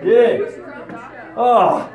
Good. Oh.